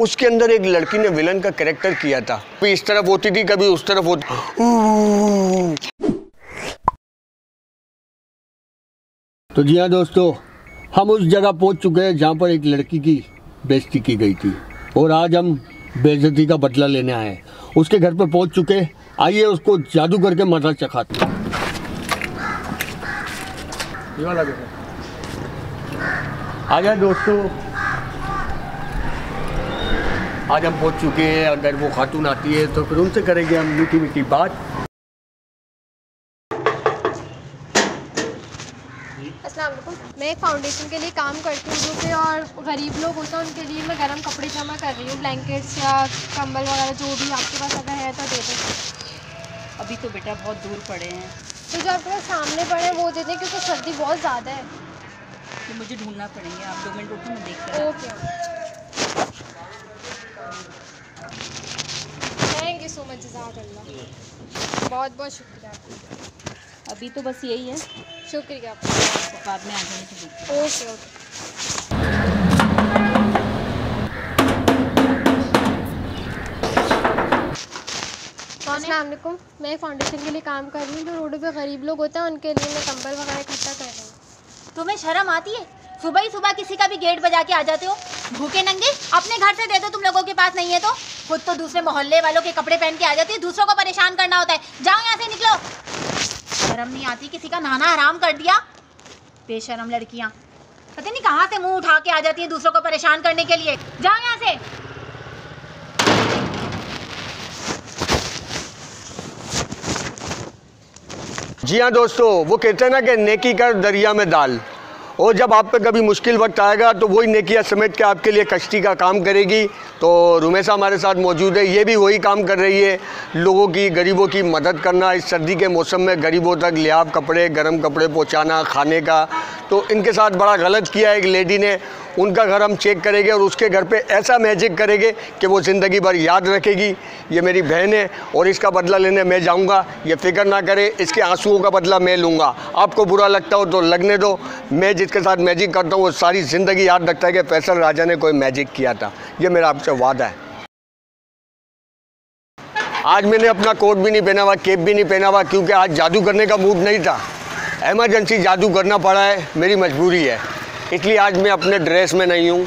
उसके अंदर एक लड़की ने विलन का कैरेक्टर किया था। कभी इस तरफ़ होती थी कभी उस तरफ़ होती तो जी हाँ दोस्तों हम उस जगह पहुँच चुके हैं जहाँ पर एक लड़की की बेइज्जती की गई थी। और आज हम बेइज्जती का बदला लेने आए हैं। उसके घर पर पहुँच चुके आइए उसको जादू करके मज़ा चखाते हैं। ये वाला देखो। आ जाए दोस्तों। आज हम पहुँच चुके हैं अगर वो खातून आती है तो फिर उनसे करेंगे हम मीठी मीठी बात। मैं एक फाउंडेशन के लिए काम करती हूँ जो कि और गरीब लोग होते हैं उनके लिए मैं गर्म कपड़े जमा कर रही हूँ ब्लैंकेट्स या कंबल वगैरह जो भी आपके पास अगर है तो दे दें। अभी तो बेटा बहुत दूर पड़े हैं। तो जो आपके पास सामने पड़े हैं वो दे दें क्योंकि सर्दी बहुत ज़्यादा है। तो मुझे ढूंढना पड़ेंगे आप दो मिनट रुको मैं देख okay. Thank you so much जजाकल्ला बहुत बहुत शुक्रिया आपका। अभी तो बस यही है। शुक्रिया आपका। बाद में आ जाने तो देखते ओके ओके। असलकुम मैं फाउंडेशन के लिए काम कर रही हूँ। जो रोडों पे गरीब लोग होते हैं उनके लिए मैं कंबल वगैरह इकट्ठा कर रही हूँ। तुम्हें शर्म आती है? सुबह ही सुबह किसी का भी गेट बजा के आ जाते हो। भूखे नंगे? अपने घर से दे दो, तुम लोगों के पास नहीं है तो। खुद तो दूसरे मोहल्ले वालों के कपड़े पहन के आ जाती है, दूसरों को परेशान करना होता है। जाओ यहाँ से, निकलो। शर्म नहीं आती किसी का? नहाना हराम कर दिया। बेशरम लड़कियाँ। पता नहीं कहाँ से मुँह उठा के आ जाती है दूसरों को परेशान करने के लिए। जाओ यहाँ से। जी हाँ दोस्तों, वो कहते हैं ना कि नेकी कर दरिया में डाल और जब आप पे कभी मुश्किल वक्त आएगा तो वही नेकिया समेट के आपके लिए कश्ती का काम करेगी। तो रुमेसा हमारे साथ मौजूद है। ये भी वही काम कर रही है। लोगों की, गरीबों की मदद करना। इस सर्दी के मौसम में गरीबों तक लियाब कपड़े, गर्म कपड़े पहुँचाना, खाने का तो इनके साथ बड़ा गलत किया एक लेडी ने। उनका घर हम चेक करेंगे और उसके घर पे ऐसा मैजिक करेंगे कि वो ज़िंदगी भर याद रखेगी। ये मेरी बहन है और इसका बदला लेने मैं जाऊँगा। ये फ़िक्र ना करे, इसके आंसुओं का बदला मैं लूँगा। आपको बुरा लगता हो तो लगने दो। मैं जिसके साथ मैजिक करता हूँ, वो सारी ज़िंदगी याद रखता है कि फैसल राजा ने कोई मैजिक किया था। ये मेरा आपसे वादा है। आज मैंने अपना कोट भी नहीं पहना हुआ केप भी नहीं पहना हुआ, क्योंकि आज जादू करने का मूड नहीं था। एमरजेंसी जादू करना पड़ा है मेरी मजबूरी है। इसलिए आज मैं अपने ड्रेस में नहीं हूँ।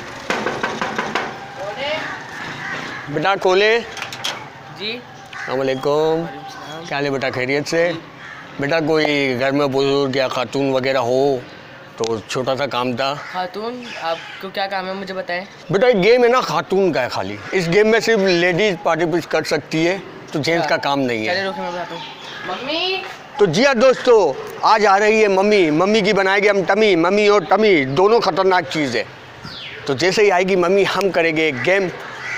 बेटा खोले। जी। अलैकुम क्या हाल है बेटा खैरियत से? बेटा कोई घर में बुज़ुर्ग या खातून वगैरह हो तो छोटा सा काम था। खातून? आपको क्या काम है मुझे बताएँ। बेटा एक गेम है ना खातून का है खाली। इस गेम में सिर्फ़ लेडीज़ पार्टिसिपेट कर सकती है तो जेंट्स का काम नहीं है। हूँ। मम्मी तो जी हाँ दोस्तों आज आ रही है मम्मी। मम्मी की बनाएँगे हम टमी। मम्मी और टमी दोनों खतरनाक चीज़ है। तो जैसे ही आएगी मम्मी हम करेंगे एक गेम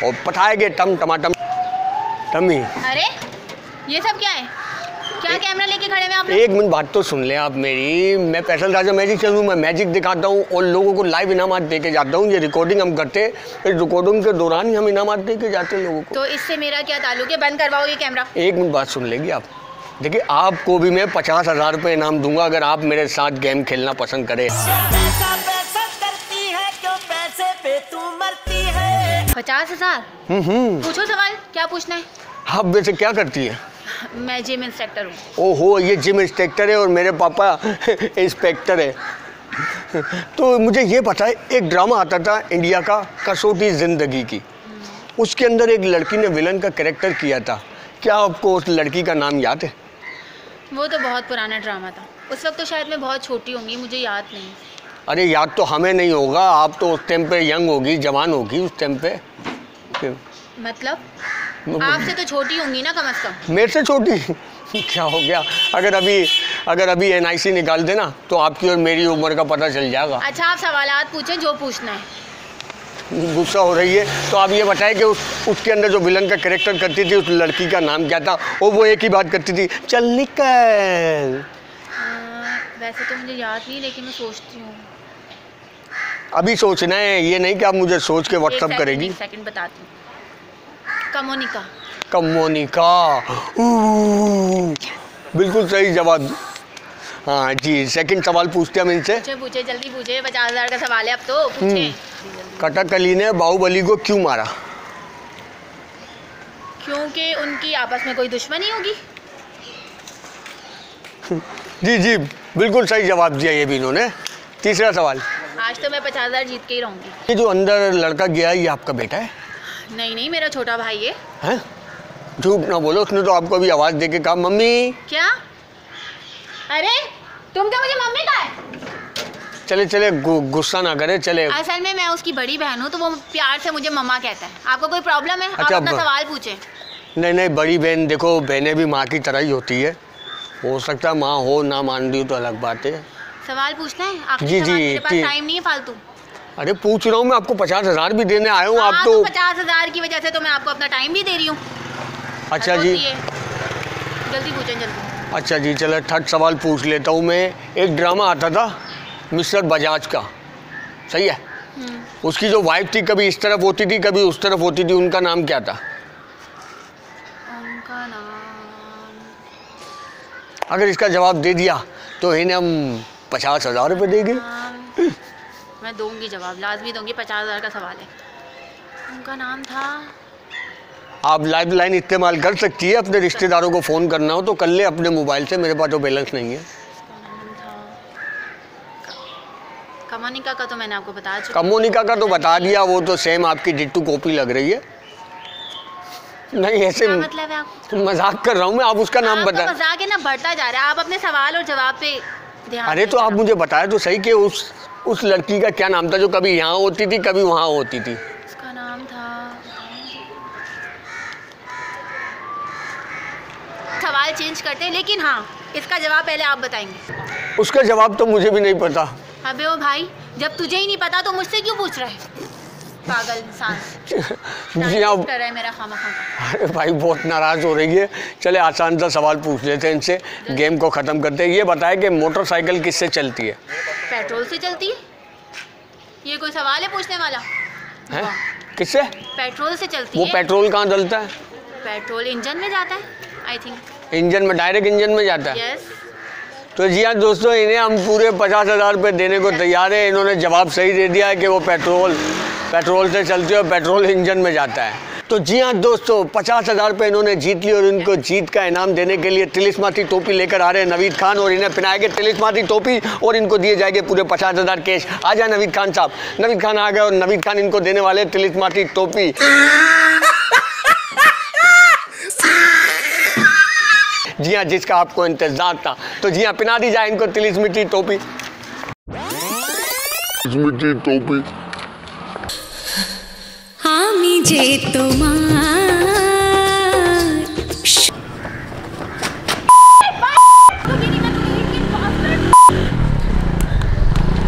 और पठाएँगे टम टमाटम। टमी। अरे ये सब क्या है? क्या कैमरा लेके खड़े हुए आप लोग? एक मिनट बात तो सुन लें आप मेरी। मैं पैसल राजा मैजिक चलूँ मैं मैजिक दिखाता हूँ और लोगों को लाइव इनाम दे के जाता हूँ। ये रिकॉर्डिंग हम करते हैं। रिकॉर्डिंग के दौरान ही हम इनाम दे के जाते हैं लोगों को। तो इससे मेरा क्या ताल्लुक है? बंद करवाओ ये कैमरा। एक मिनट बात सुन लेगी आप? देखिए आपको भी मैं पचास हज़ार रुपये इनाम दूँगा अगर आप मेरे साथ गेम खेलना पसंद करें। पैसा पैसा करती है क्यों पैसे पे तू मरती है? पचास हज़ार? हम्म हम्म। पूछो सवाल क्या पूछना है? आप वैसे क्या करती है? मैं जिम इंस्ट्रक्टर हूँ। ओहो ये जिम इंस्पेक्टर है और मेरे पापा इंस्पेक्टर है। तो मुझे ये पता है एक ड्रामा आता था इंडिया का कसौटी ज़िंदगी की। उसके अंदर एक लड़की ने विलन का कैरेक्टर किया था। क्या आपको उस लड़की का नाम याद है? वो तो बहुत पुराना ड्रामा था। उस वक्त तो शायद मैं बहुत छोटी होंगी मुझे याद नहीं। अरे याद तो हमें नहीं होगा। आप तो उस टाइम पे यंग होगी जवान होगी उस टाइम पे। मतलब? आपसे तो छोटी होंगी ना कम अज कम। मेरे से छोटी? क्या हो गया? अगर अभी अगर अभी एनआईसी निकाल देना तो आपकी और मेरी उम्र का पता चल जाएगा। अच्छा आप सवाल पूछें जो पूछना है। गुस्सा हो रही है। तो आप ये बताएँ कि उस उसके अंदर जो विलन का कैरेक्टर करती थी उस लड़की का नाम क्या था? और वो एक ही बात करती थी चल निकल। अ, वैसे तो मुझे याद नहीं लेकिन मैं सोचती हूँ। अभी सोचना है ये नहीं कि आप मुझे सोच के व्हाट्सअप करेगी। एक सेकंड बताती हूँ। कमोनिका। कमोनिका। बिल्कुल सही जवाब। हाँ जी सेकंड सवाल पूछते हम इनसे। पूछे पूछे जल्दी पूछे पचास हज़ार का सवाल है अब तो पूछे। कटक अली ने बाहुबली को क्यों मारा? क्योंकि उनकी आपस में कोई दुश्मनी होगी। जी जी बिल्कुल सही जवाब दिया ये भी इन्होंने। तीसरा सवाल। आज तो मैं पचास हज़ार जीत के ही रहूँगी। ये जो अंदर लड़का गया ये आपका बेटा है? नहीं नहीं मेरा छोटा भाई है। झूठ ना बोलो उसने तो आपको अभी आवाज़ दे के कहा मम्मी! क्या? अरे तुम तो मुझे मम्मी का है? चले चले गुस्सा ना करे चले। असल में मैं उसकी बड़ी बहन हूँ तो वो प्यार से मुझे मम्मा कहता है। आपको कोई प्रॉब्लम है? अच्छा, आप अपना सवाल पूछें। नहीं नहीं बड़ी बहन देखो बहनें भी माँ की तरह ही होती है। हो सकता है माँ हो ना मान रही हो तो अलग बात है। सवाल पूछना है? आखिरी जी, जी। टाइम नहीं है फालतू। अरे पूछ रहा हूँ मैं आपको पचास हज़ार भी देने आया हूँ आप हाँ, तो तो पचास हज़ार की वजह से तो मैं आपको अपना टाइम भी दे रही हूँ। अच्छा जी। जल्दी पूछें जल्दी। अच्छा जी चलो थर्ड सवाल पूछ लेता हूँ मैं। एक ड्रामा आता था मिस्टर बजाज का। सही है? हम्म। उसकी जो वाइफ थी कभी इस तरफ़ होती थी कभी उस तरफ़ होती थी उनका नाम क्या था? उनका नाम अगर इसका जवाब दे दिया तो इन्हें हम पचास हज़ार रुपये देंगे। मैं दूँगी जवाब लाजमी दूँगी पचास हज़ार का सवाल है। उनका नाम था आप लाइफ लाइन इस्तेमाल कर सकती है अपने रिश्तेदारों को फ़ोन करना हो तो कर ले अपने मोबाइल से मेरे पास तो बैलेंस नहीं है। कमानिका का तो मैंने आपको बता चुका कमोनिका का तो बता दिया वो तो सेम आपकी डिट्टू कॉपी लग रही है। नहीं ऐसे मतलब है मज़ाक कर रहा हूँ मैं आप उसका नाम बता मज़ाक है ना बढ़ता जा रहा है। आप अपने सवाल और जवाब पे ध्यान अरे तो आप मुझे बताया तो सही कि उस उस लड़की का क्या नाम था जो कभी यहाँ होती थी कभी वहाँ होती थी उसका नाम था चेंज करते हैं लेकिन हाँ इसका जवाब पहले आप बताएँगे। उसका जवाब तो मुझे भी नहीं पता। अबे ओ भाई जब तुझे ही नहीं पता तो मुझसे क्यों पूछ रहा है? पागल इंसान। जी हाँ कर रहा है मेरा खामा खामा अरे भाई बहुत नाराज़ हो रही है। चले आसान सा सवाल पूछ लेते हैं इनसे। गेम को ख़त्म करते हैं। ये बताए कि मोटरसाइकिल किससे चलती है? पेट्रोल से चलती है? ये कोई सवाल है पूछने वाला? हैं? किससे? पेट्रोल से चलती वो है? पेट्रोल कहाँ डलता है? पेट्रोल इंजन में जाता है आई थिंक इंजन में डायरेक्ट इंजन में जाता है। तो जी हाँ दोस्तों इन्हें हम पूरे पचास हज़ार रुपये देने को तैयार है। इन्होंने जवाब सही दे दिया है कि वो पेट्रोल पेट्रोल से चलती है और पेट्रोल इंजन में जाता है। तो जी हाँ दोस्तों पचास हज़ार रुपये इन्होंने जीत लिया और इनको जीत का इनाम देने के लिए तिलिस्माती टोपी लेकर आ रहे हैं नवीद खान और इन्हें पहनाएँगे तिलिस्माती टोपी और इनको दिए जाएँगे पूरे पचास हज़ार कैश। आ जाए नवीद खान साहब। नवीद खान आ गए और नवीद खान इनको देने वाले तिलिस्माती टोपी। जी हाँ जिसका आपको इंतज़ार था। तो जी हाँ पिना दी जाए इनको तिलिस मिट्टी टोपी। टोपी। हामी जे तुम्हारा